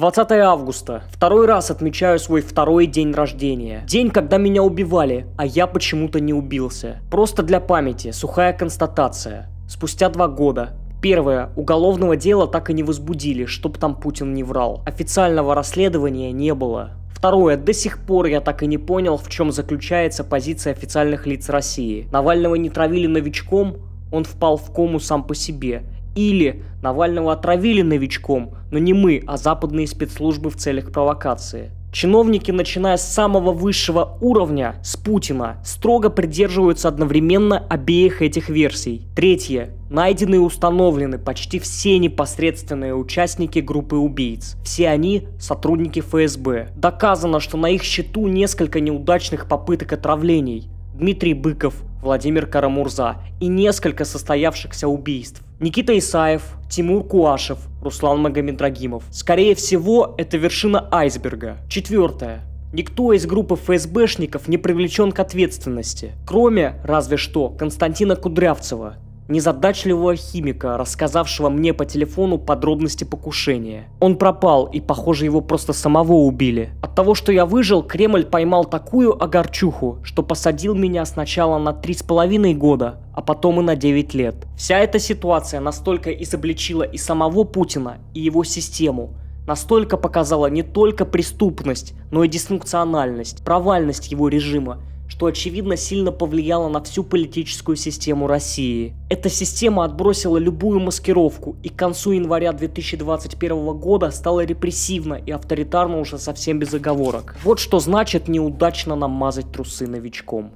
20 августа. Второй раз отмечаю свой второй день рождения. День, когда меня убивали, а я почему-то не убился. Просто для памяти, сухая констатация. Спустя два года. Первое. Уголовного дела так и не возбудили, чтоб там Путин не врал. Официального расследования не было. Второе. До сих пор я так и не понял, в чем заключается позиция официальных лиц России. Навального не травили новичком, он впал в кому сам по себе. Или Навального отравили новичком, но не мы, а западные спецслужбы в целях провокации. Чиновники, начиная с самого высшего уровня, с Путина, строго придерживаются одновременно обеих этих версий. Третье. Найдены и установлены почти все непосредственные участники группы убийц. Все они – сотрудники ФСБ. Доказано, что на их счету несколько неудачных попыток отравлений. Дмитрий Быков, Владимир Карамурза и несколько состоявшихся убийств. Никита Исаев, Тимур Куашев, Руслан Магомедрагимов. Скорее всего, это вершина айсберга. Четвертое. Никто из группы ФСБшников не привлечен к ответственности, кроме, разве что, Константина Кудрявцева, незадачливого химика, рассказавшего мне по телефону подробности покушения. Он пропал, и, похоже, его просто самого убили. От того, что я выжил, Кремль поймал такую огарчуху, что посадил меня сначала на три с половиной года, а потом и на 9 лет. Вся эта ситуация настолько изобличила и самого Путина, и его систему, настолько показала не только преступность, но и дисфункциональность, провальность его режима, что очевидно сильно повлияло на всю политическую систему России. Эта система отбросила любую маскировку и к концу января 2021 года стала репрессивна и авторитарна уже совсем без оговорок. Вот что значит неудачно намазать трусы новичком.